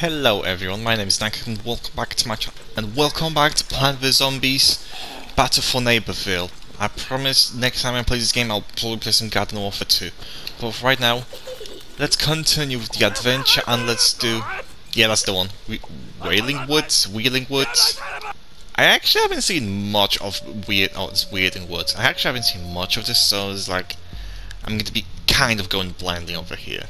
Hello everyone, my name is Nank and welcome back to my channel and welcome back to Plant vs Zombies Battle for Neighborville. I promise next time I play this game I'll probably play some Garden Warfare 2. But right now, let's continue with the adventure and let's do... Yeah, that's the one. We Wailing Woods? Wheeling Woods? I actually haven't seen much of Weird... Oh, it's Weirding Woods. I actually haven't seen much of this, so it's like... I'm going to be kind of going blindly over here.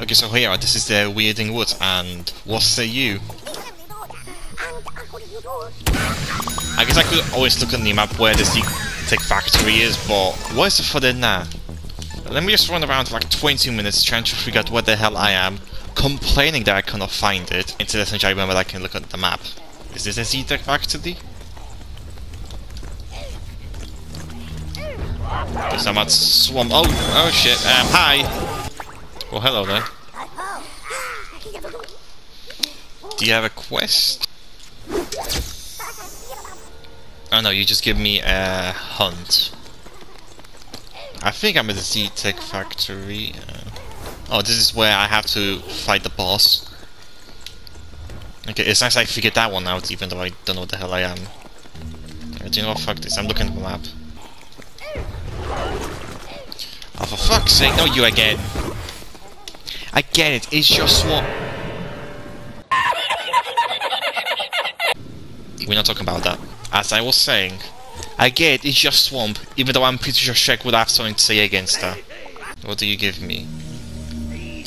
Okay, so here, this is the Weirding Woods, and what say you? I guess I could always look on the map where the Tech Factory is, but what is it for there now? Let me just run around for like 20 minutes trying to figure out where the hell I am, complaining that I cannot find it, until essentially I remember I can look at the map. Is this a Z-Tech Factory? Guess I'm at Swamp. Oh, oh shit. Um, hi! Well, hello there. Do you have a quest? Oh no, you just give me a hunt. I think I'm at the Z-Tech factory. Uh, oh, this is where I have to fight the boss. Okay, it's nice I figured that one out, even though I don't know what the hell I am. Uh, do you know what? Fuck this, I'm looking at the map. Oh, for fuck's sake, no you again! I get it, it's your swamp. We're not talking about that. As I was saying, I get it, it's your swamp, even though I'm pretty sure Shrek would have something to say against that. What do you give me?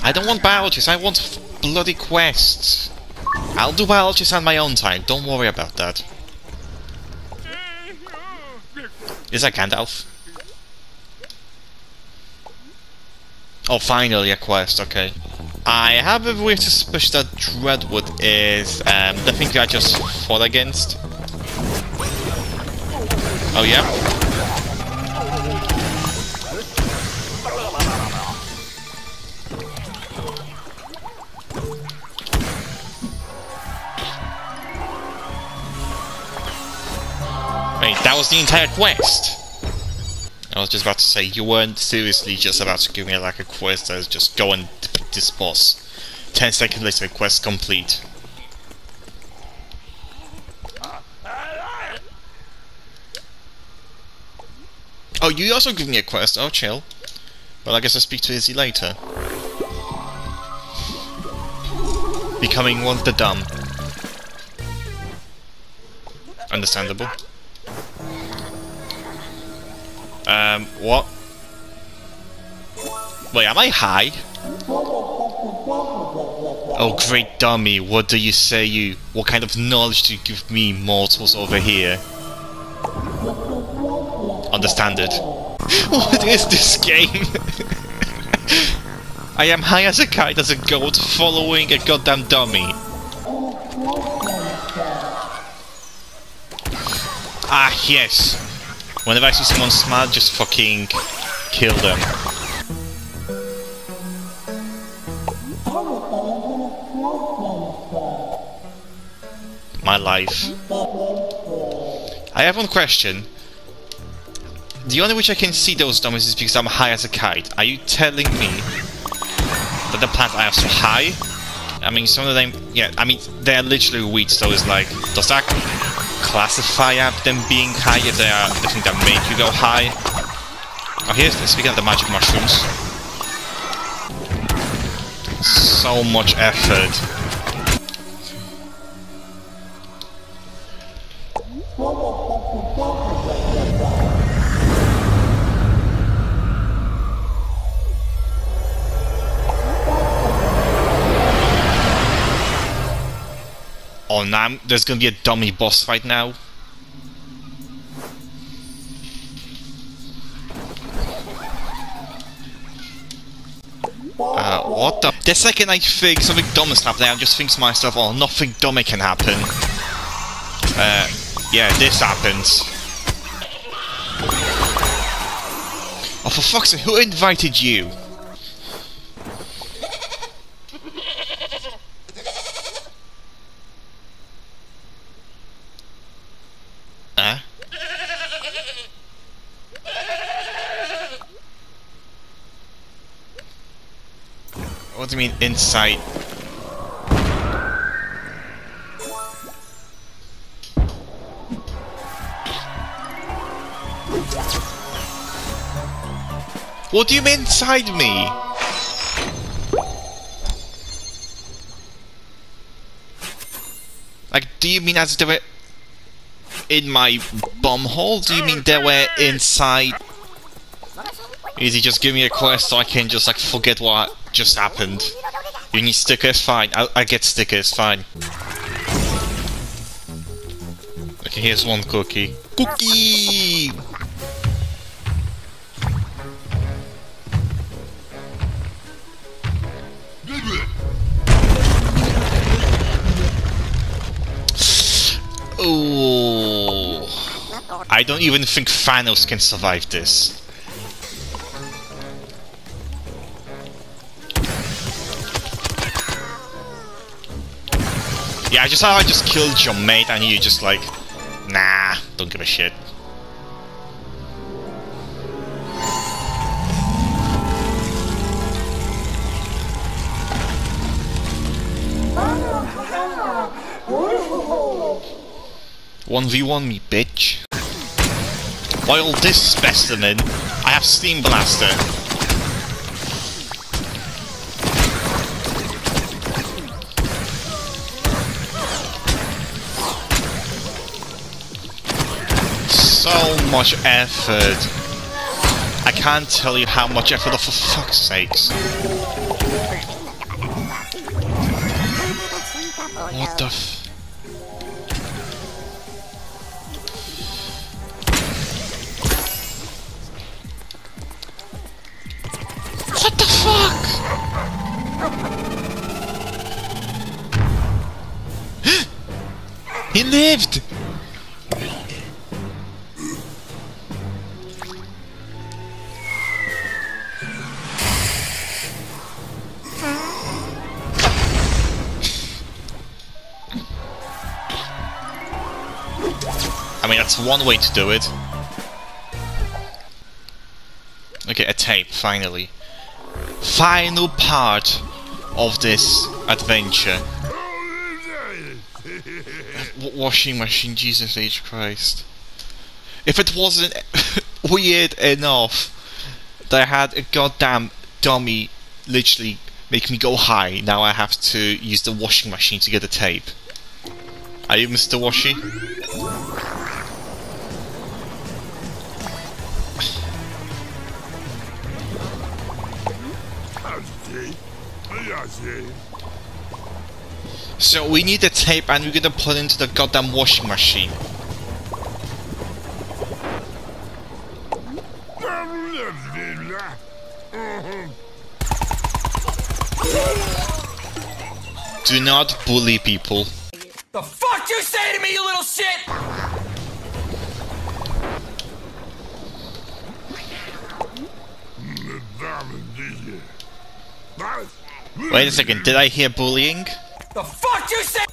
I don't want biologists, I want bloody quests. I'll do biologists on my own time, don't worry about that. Is that Gandalf? Oh, finally a quest, okay. I have a weird suspicion that Dreadwood is um, the thing I just fought against. Oh, yeah? Wait, that was the entire quest! I was just about to say, you weren't seriously just about to give me like a quest as just go and defeat this boss. Ten seconds later, quest complete. Oh, you also give me a quest. Oh, chill. Well, I guess I'll speak to Izzy later. Becoming one of the dumb. Understandable. Um, what? Wait, am I high? Oh, great dummy, what do you say you? What kind of knowledge do you give me, mortals over here? Understand it. what is this game? I am high as a kite as a goat following a goddamn dummy. Ah, yes. Whenever I see someone smart, just fucking kill them. My life. I have one question. The only which I can see those dummies is because I'm high as a kite. Are you telling me that the plants are so high? I mean, some of them, yeah, I mean, they're literally weeds, so it's like, does that classify them being high if they are uh, the thing that make you go high. Oh, here's speaking of the magic mushrooms. So much effort. Oh, now there's gonna be a dummy boss fight now. Uh, what the? The second I think something dumb is happening, I just think to myself, oh, nothing dummy can happen. Uh, yeah, this happens. Oh, for fuck's sake, who invited you? supposed to mean insight. What do you mean inside me? Like, do you mean as they were in my bum hole? Do you mean they were inside Easy, just give me a quest so I can just like forget what just happened. You need stickers? Fine. I, I get stickers, fine. Okay, here's one cookie. Cookie! Ooh. I don't even think Thanos can survive this. Yeah, I just how I just killed your mate and you just like, nah, don't give a shit. One v one me, bitch. While this specimen, I have Steam Blaster. So much effort. I can't tell you how much effort, for fuck's sakes. What the f- What the fuck? he lived! That's one way to do it. Okay, a tape, finally. Final part of this adventure. Washing machine, Jesus H. Christ. If it wasn't weird enough that I had a goddamn dummy literally make me go high, now I have to use the washing machine to get the tape. Are you Mr. Washy? So we need the tape and we're gonna put it into the goddamn washing machine. Do not bully people. The fuck you say to me, you little shit? Wait a second, did I hear bullying? The fuck you say?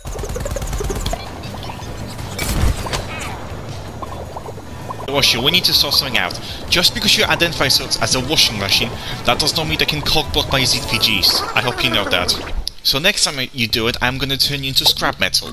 Washer, we need to sort something out. Just because you identify yourself as a washing machine, that does not mean they can cockblock my ZPGs. I hope you know that. So next time you do it, I'm gonna turn you into scrap metal.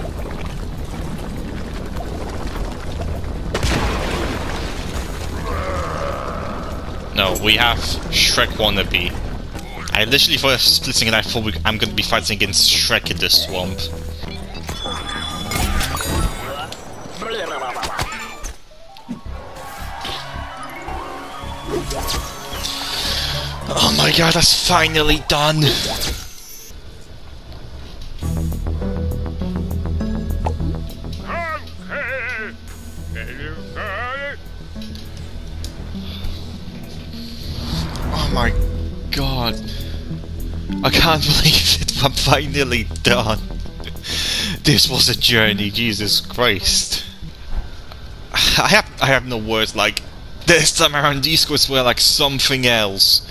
No, we have Shrek wannabe. I literally for a split second I thought I'm gonna be fighting against Shrek in this swamp. Oh my god, that's finally done! God. I can't believe it, I'm finally done. This was a journey, Jesus Christ. I have I have no words like this time around these squads were like something else.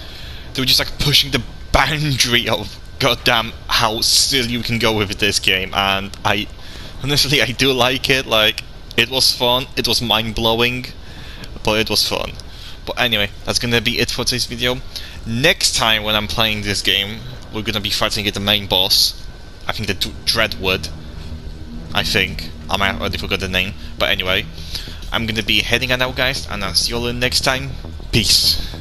They were just like pushing the boundary of goddamn how silly you can go with this game and I honestly I do like it, like it was fun, it was mind blowing, but it was fun. But anyway, that's gonna be it for today's video. Next time when I'm playing this game, we're gonna be fighting at the main boss. I think the Dreadwood. I think. I might already forgot the name. But anyway, I'm gonna be heading out now guys, and I'll see you all next time. Peace.